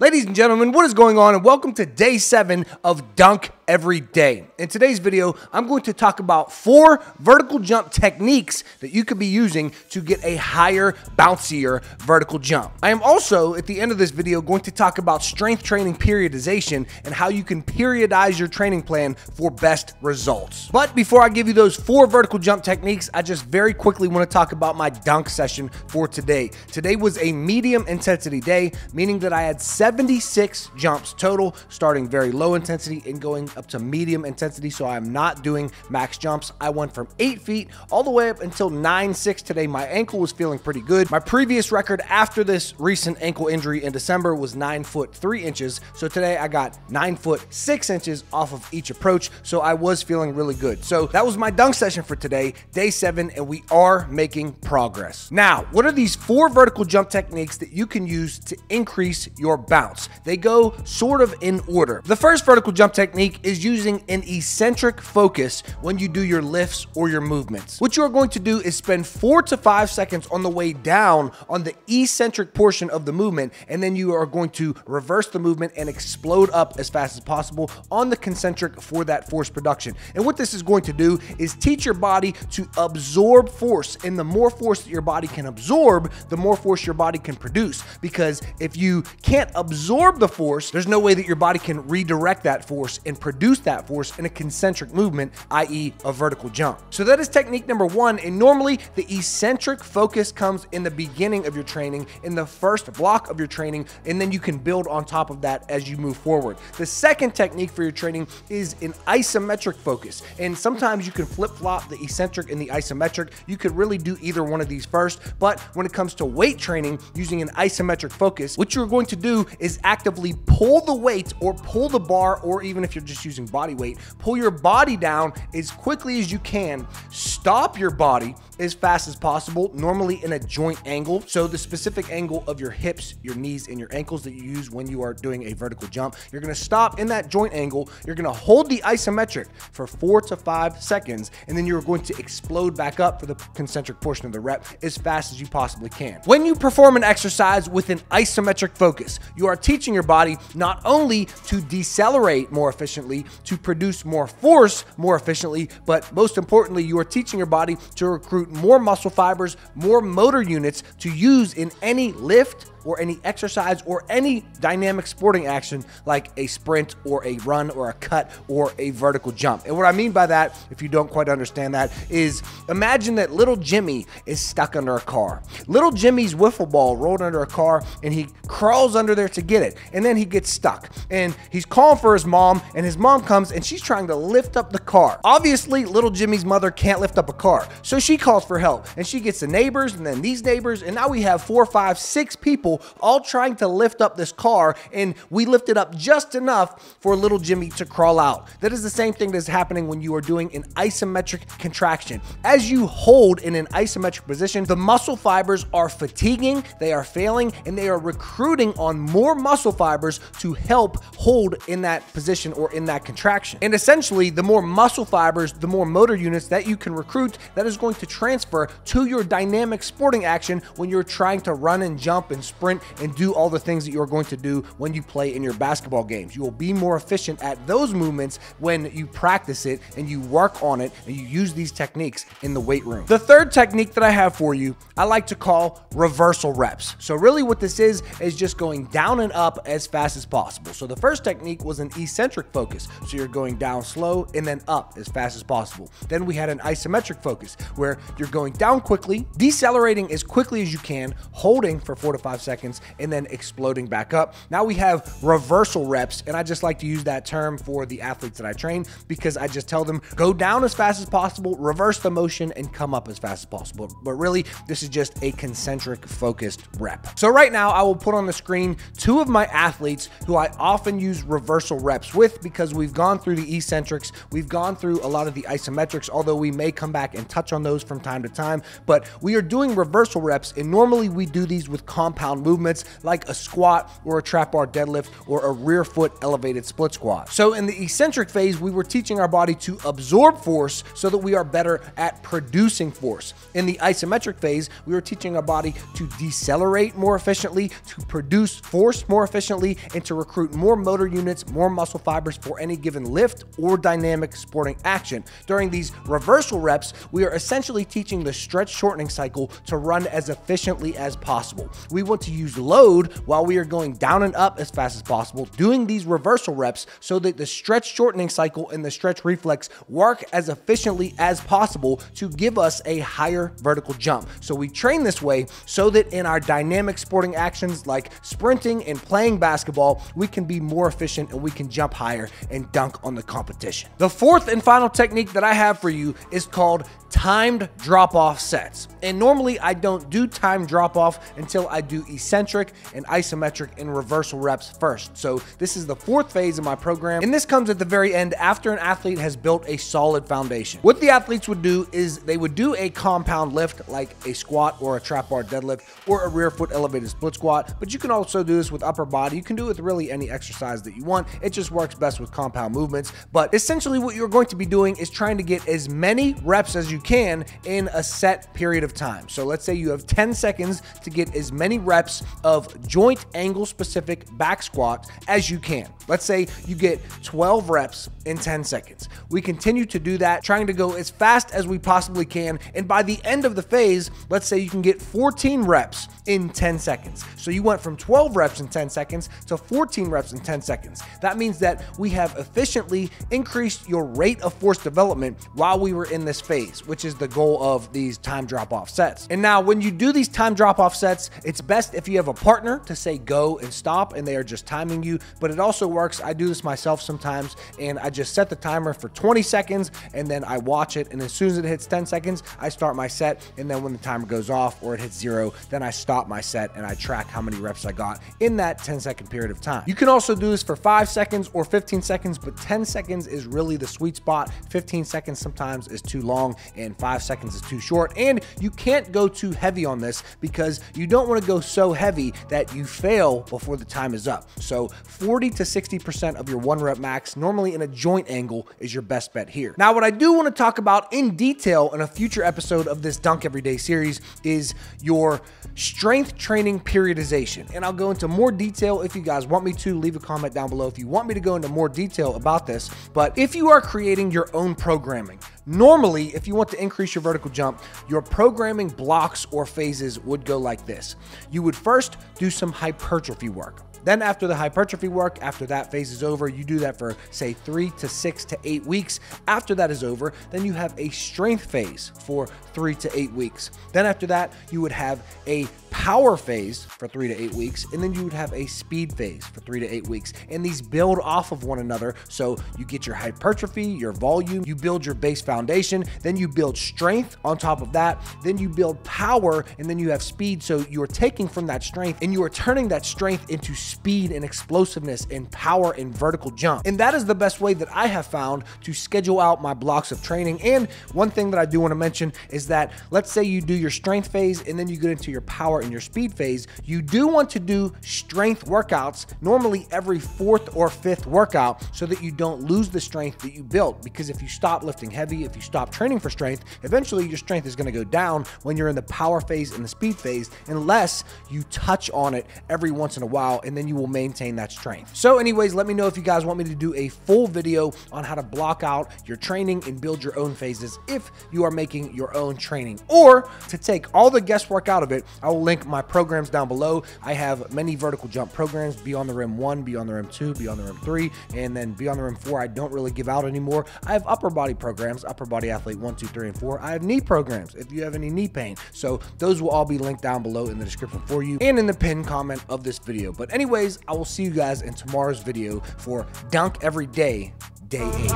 Ladies and gentlemen, what is going on? And welcome to day seven of Dunk Every Day. In today's video, I'm going to talk about four vertical jump techniques that you could be using to get a higher, bouncier vertical jump. I am also, at the end of this video, going to talk about strength training periodization and how you can periodize your training plan for best results. But before I give you those four vertical jump techniques, I just very quickly want to talk about my dunk session for today. Today was a medium intensity day, meaning that I had 76 jumps total, starting very low intensity and going up to medium intensity. So I'm not doing max jumps. I went from eight feet all the way up until nine six today. My ankle was feeling pretty good. My previous record after this recent ankle injury in December was nine foot three inches. So today I got nine foot six inches off of each approach. So I was feeling really good. So that was my dunk session for today, day seven, and we are making progress. Now, what are these four vertical jump techniques that you can use to increase your bounce? They go sort of in order. The first vertical jump technique is using an eccentric focus when you do your lifts or your movements. What you are going to do is spend four to five seconds on the way down on the eccentric portion of the movement, and then you are going to reverse the movement and explode up as fast as possible on the concentric for that force production. And what this is going to do is teach your body to absorb force. And the more force that your body can absorb, the more force your body can produce. Because if you can't absorb the force, there's no way that your body can redirect that force and produce that force in a concentric movement, i.e., a vertical jump. So that is technique number one. And normally, the eccentric focus comes in the beginning of your training, in the first block of your training, and then you can build on top of that as you move forward. The second technique for your training is an isometric focus. And sometimes you can flip flop the eccentric and the isometric. You could really do either one of these first. But when it comes to weight training using an isometric focus, what you're going to do is actively pull the weight or pull the bar, or even if you're just using body weight, pull your body down as quickly as you can. Stop your body as fast as possible, normally in a joint angle. So the specific angle of your hips, your knees, and your ankles that you use when you are doing a vertical jump. You're gonna stop in that joint angle. You're gonna hold the isometric for four to five seconds, and then you're going to explode back up for the concentric portion of the rep as fast as you possibly can. When you perform an exercise with an isometric focus, you are teaching your body not only to decelerate more efficiently, to produce more force more efficiently, but most importantly, you are teaching your body to recruit more muscle fibers, more motor units to use in any lift or any exercise or any dynamic sporting action like a sprint or a run or a cut or a vertical jump. And what I mean by that, if you don't quite understand that, is imagine that little Jimmy is stuck under a car. Little Jimmy's wiffle ball rolled under a car and he crawls under there to get it. And then he gets stuck. And he's calling for his mom, and his mom comes and she's trying to lift up the car. Obviously, little Jimmy's mother can't lift up a car. So she calls for help and she gets the neighbors and then these neighbors. And now we have four, five, six people all trying to lift up this car, and we lifted it up just enough for little Jimmy to crawl out. That is the same thing that's happening when you are doing an isometric contraction. As you hold in an isometric position, the muscle fibers are fatiguing, they are failing, and they are recruiting on more muscle fibers to help hold in that position or in that contraction. And essentially, the more muscle fibers, the more motor units that you can recruit, that is going to transfer to your dynamic sporting action when you're trying to run and jump and sprint and do all the things that you're going to do when you play in your basketball games. You will be more efficient at those movements when you practice it and you work on it and you use these techniques in the weight room. The third technique that I have for you, I like to call reversal reps. So really what this is is just going down and up as fast as possible. So the first technique was an eccentric focus. So you're going down slow and then up as fast as possible. Then we had an isometric focus where you're going down quickly, decelerating as quickly as you can, holding for four to five seconds and then exploding back up. Now we have reversal reps, and I just like to use that term for the athletes that I train because I just tell them go down as fast as possible, reverse the motion, and come up as fast as possible. But really, this is just a concentric focused rep. So right now, I will put on the screen two of my athletes who I often use reversal reps with because we've gone through the eccentrics, we've gone through a lot of the isometrics, although we may come back and touch on those from time to time. But we are doing reversal reps, and normally we do these with compound movements like a squat or a trap bar deadlift or a rear foot elevated split squat. So in the eccentric phase, we were teaching our body to absorb force so that we are better at producing force. In the isometric phase, we were teaching our body to decelerate more efficiently, to produce force more efficiently, and to recruit more motor units, more muscle fibers for any given lift or dynamic sporting action. During these reversal reps, we are essentially teaching the stretch shortening cycle to run as efficiently as possible. We want to use load while we are going down and up as fast as possible, doing these reversal reps so that the stretch shortening cycle and the stretch reflex work as efficiently as possible to give us a higher vertical jump. So we train this way so that in our dynamic sporting actions like sprinting and playing basketball, we can be more efficient and we can jump higher and dunk on the competition. The fourth and final technique that I have for you is called timed drop off sets. And normally I don't do time drop off until I do eccentric and isometric and reversal reps first. So this is the fourth phase of my program. And this comes at the very end after an athlete has built a solid foundation. What the athletes would do is they would do a compound lift like a squat or a trap bar deadlift or a rear foot elevated split squat. But you can also do this with upper body. You can do it with really any exercise that you want. It just works best with compound movements. But essentially what you're going to be doing is trying to get as many reps as you can in a set period of time. So let's say you have 10 seconds to get as many reps of joint angle specific back squat as you can. Let's say you get 12 reps in 10 seconds. We continue to do that, trying to go as fast as we possibly can. And by the end of the phase, let's say you can get 14 reps in 10 seconds. So you went from 12 reps in 10 seconds to 14 reps in 10 seconds. That means that we have efficiently increased your rate of force development while we were in this phase, which is the goal of these time drop off sets. And now, when you do these time drop off sets, it's best if you have a partner to say go and stop and they are just timing you. But it also works. I do this myself sometimes and I just set the timer for 20 seconds and then I watch it. And as soon as it hits 10 seconds, I start my set. And then when the timer goes off or it hits zero, then I stop my set and I track how many reps I got in that 10 second period of time. You can also do this for five seconds or 15 seconds, but 10 seconds is really the sweet spot. 15 seconds sometimes is too long and five seconds is too short. And you can't go too heavy on this because you don't want to go so heavy that you fail before the time is up. So 40 to 60% of your one rep max, normally in a joint angle, is your best bet here. Now, what I do want to talk about in detail in a future episode of this Dunk Everyday series is your strength training periodization. And I'll go into more detail if you guys want me to. Leave a comment down below if you want me to go into more detail about this. But if you are creating your own programming, normally, if you want to increase your vertical jump, your programming blocks or phases would go like this. You would first do some hypertrophy work. Then after the hypertrophy work, after that phase is over, you do that for say three to six to eight weeks. After that is over, then you have a strength phase for three to eight weeks. Then after that, you would have a power phase for three to eight weeks, and then you would have a speed phase for three to eight weeks. And these build off of one another. So you get your hypertrophy, your volume, you build your base foundation, then you build strength on top of that, then you build power, and then you have speed. So you are taking from that strength and you are turning that strength into speed and explosiveness and power and vertical jump. And that is the best way that I have found to schedule out my blocks of training. And one thing that I do want to mention is that let's say you do your strength phase and then you get into your power and your speed phase, you do want to do strength workouts normally every fourth or fifth workout so that you don't lose the strength that you built. Because if you stop lifting heavy, if you stop training for strength, eventually your strength is going to go down when you're in the power phase and the speed phase, unless you touch on it every once in a while and then you will maintain that strength. So, anyways, let me know if you guys want me to do a full video on how to block out your training and build your own phases if you are making your own training. Or to take all the guesswork out of it, I will link my programs down below. I have many vertical jump programs Beyond the Rim 1, Beyond the Rim 2, Beyond the Rim 3, and then Beyond the Rim 4. I don't really give out anymore. I have upper body programs, Upper Body Athlete 1, 2, 3, and 4. I have knee programs if you have any knee pain. So those will all be linked down below in the description for you and in the pinned comment of this video. But anyways, I will see you guys in tomorrow's video for Dunk Every Day, Day 8.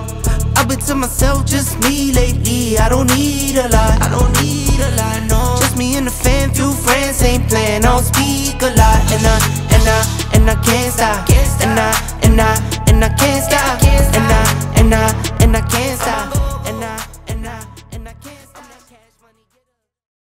I've been to myself, just me lately. I don't need a lot. I don't need a lot, no. Just me and the fam, few friends ain't playing. I don't speak a lot, and I, and I, and I can't stop. And I, and I, and I can't stop. I, and I, and I can't.